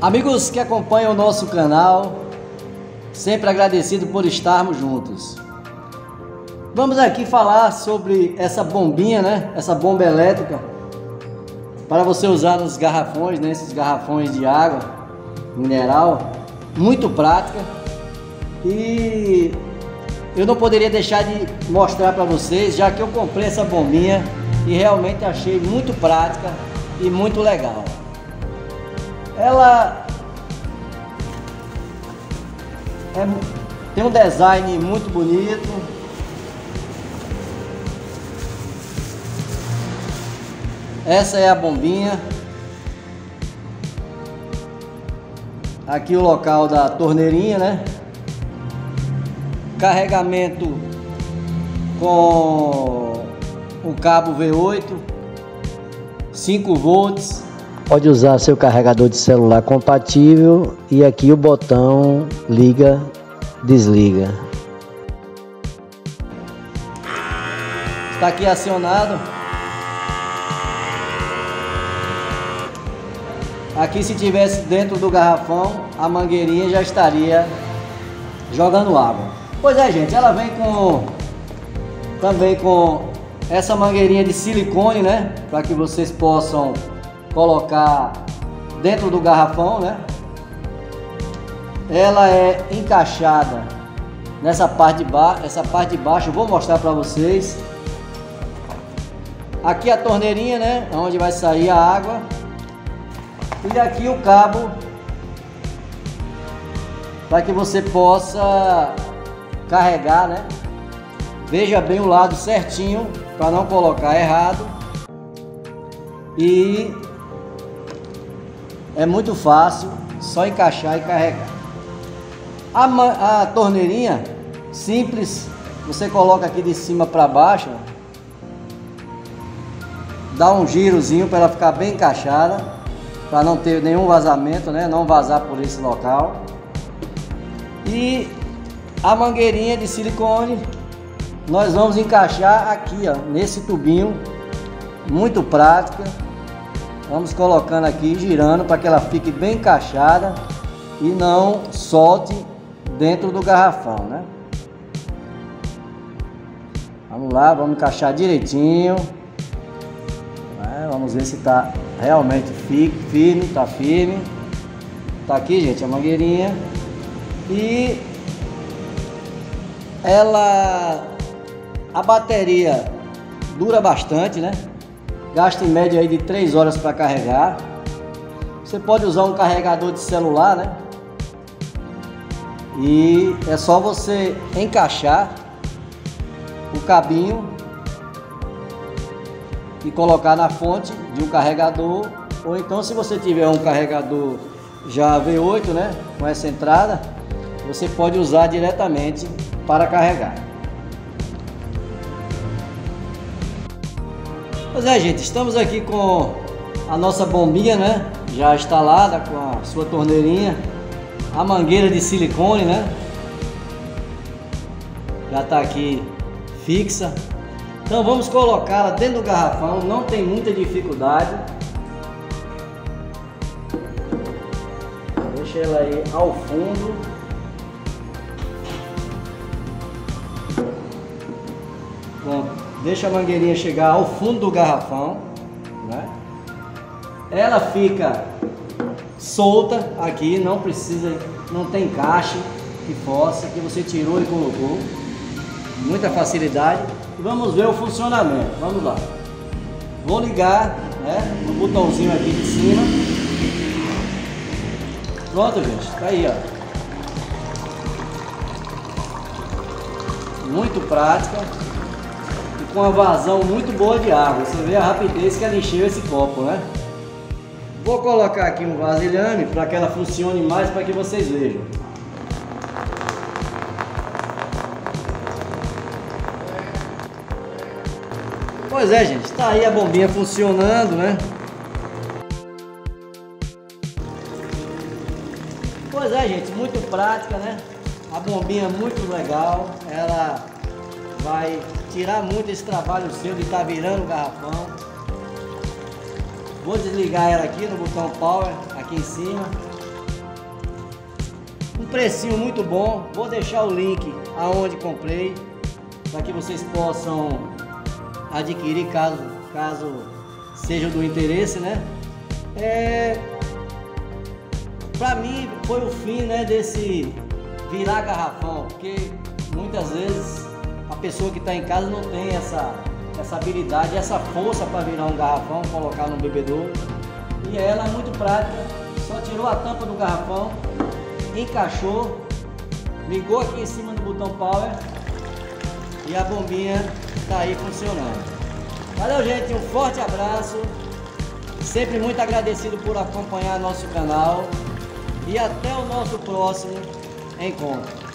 Amigos que acompanham o nosso canal, sempre agradecido por estarmos juntos. Vamos aqui falar sobre essa bombinha, né? Essa bomba elétrica para você usar nos garrafões, nesses né? garrafões de água mineral, muito prática. E eu não poderia deixar de mostrar para vocês, já que eu comprei essa bombinha e realmente achei muito prática e muito legal. Ela é, tem um design muito bonito. Essa é a bombinha. Aqui o local da torneirinha, né? Carregamento com o cabo V8, 5 volts Pode usar seu carregador de celular compatível e aqui o botão liga, desliga. Está aqui acionado. Aqui se tivesse dentro do garrafão, a mangueirinha já estaria jogando água. Pois é, gente, ela vem com também com essa mangueirinha de silicone, né? Para que vocês possam colocar dentro do garrafão, né? Ela é encaixada nessa parte de baixo, essa parte de baixo, eu vou mostrar para vocês. Aqui a torneirinha, né? Onde vai sair a água. E aqui o cabo para que você possa carregar, né? Veja bem o lado certinho para não colocar errado. E é muito fácil, só encaixar e carregar. A, a torneirinha simples, você coloca aqui de cima para baixo, dá um girozinho para ela ficar bem encaixada, para não ter nenhum vazamento, né? Não vazar por esse local. E a mangueirinha de silicone nós vamos encaixar aqui, ó, nesse tubinho, muito prática. Vamos colocando aqui, girando para que ela fique bem encaixada e não solte dentro do garrafão, né? Vamos lá, vamos encaixar direitinho. Né? Vamos ver se está realmente firme, está firme. Tá aqui, gente, a mangueirinha. E ela, a bateria dura bastante, né? Gasta em média aí de 3 horas para carregar. Você pode usar um carregador de celular, né? E é só você encaixar o cabinho e colocar na fonte de um carregador ou então se você tiver um carregador já V8, né, com essa entrada, você pode usar diretamente para carregar. Pois é, gente, estamos aqui com a nossa bombinha, né? Já instalada com a sua torneirinha. A mangueira de silicone, né? Já está aqui fixa. Então vamos colocá-la dentro do garrafão, não tem muita dificuldade. Deixa ela aí ao fundo. Deixa a mangueirinha chegar ao fundo do garrafão, né? Ela fica solta aqui, não precisa, não tem encaixe e fossa que você tirou e colocou. Muita facilidade. Vamos ver o funcionamento. Vamos lá. Vou ligar, né, no botãozinho aqui de cima. Pronto, gente. Tá aí, ó. Muito prática com uma vazão muito boa de água. Você vê a rapidez que ela encheu esse copo, né? Vou colocar aqui um vasilhame para que ela funcione mais para que vocês vejam. Pois é, gente, está aí a bombinha funcionando, né? Pois é, gente, muito prática, né? A bombinha é muito legal, ela vai tirar muito esse trabalho seu de estar tá virando o garrafão. Vou desligar ela aqui no botão power, aqui em cima. Um precinho muito bom. Vou deixar o link aonde comprei para que vocês possam adquirir caso, caso seja do interesse, né? É, para mim foi o fim, né, desse virar garrafão, porque muitas vezes a pessoa que está em casa não tem essa, essa habilidade, essa força para virar um garrafão, colocar no bebedouro. E ela é muito prática, só tirou a tampa do garrafão, encaixou, ligou aqui em cima do botão power e a bombinha está aí funcionando. Valeu gente, um forte abraço, sempre muito agradecido por acompanhar nosso canal e até o nosso próximo encontro.